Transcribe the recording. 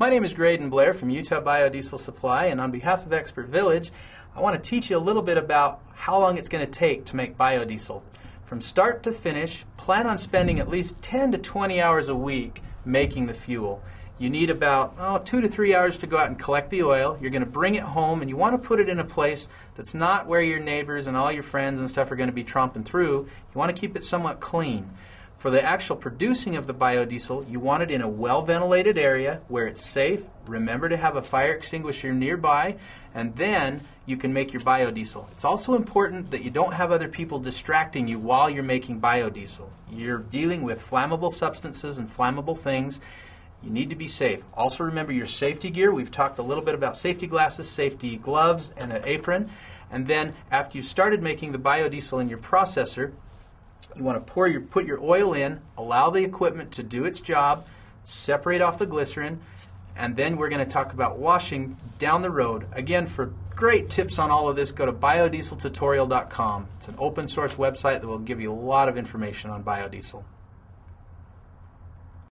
My name is Graydon Blair from Utah Biodiesel Supply, and on behalf of Expert Village, I want to teach you a little bit about how long it's going to take to make biodiesel. From start to finish, plan on spending at least 10 to 20 hours a week making the fuel. You need about oh, two to three hours to go out and collect the oil. You're going to bring it home, and you want to put it in a place that's not where your neighbors and all your friends and stuff are going to be tromping through. You want to keep it somewhat clean. For the actual producing of the biodiesel, you want it in a well ventilated area where it's safe. Remember to have a fire extinguisher nearby, and then you can make your biodiesel. It's also important that you don't have other people distracting you while you're making biodiesel. You're dealing with flammable substances and flammable things. You need to be safe. Also, remember your safety gear. We've talked a little bit about safety glasses, safety gloves, and an apron. And then, after you started making the biodiesel in your processor, you want to pour your put your oil in, allow the equipment to do its job, separate off the glycerin, and then we're going to talk about washing down the road. Again, for great tips on all of this, go to biodieseltutorial.com. It's an open source website that will give you a lot of information on biodiesel.